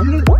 Mm-hmm.